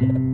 Yeah.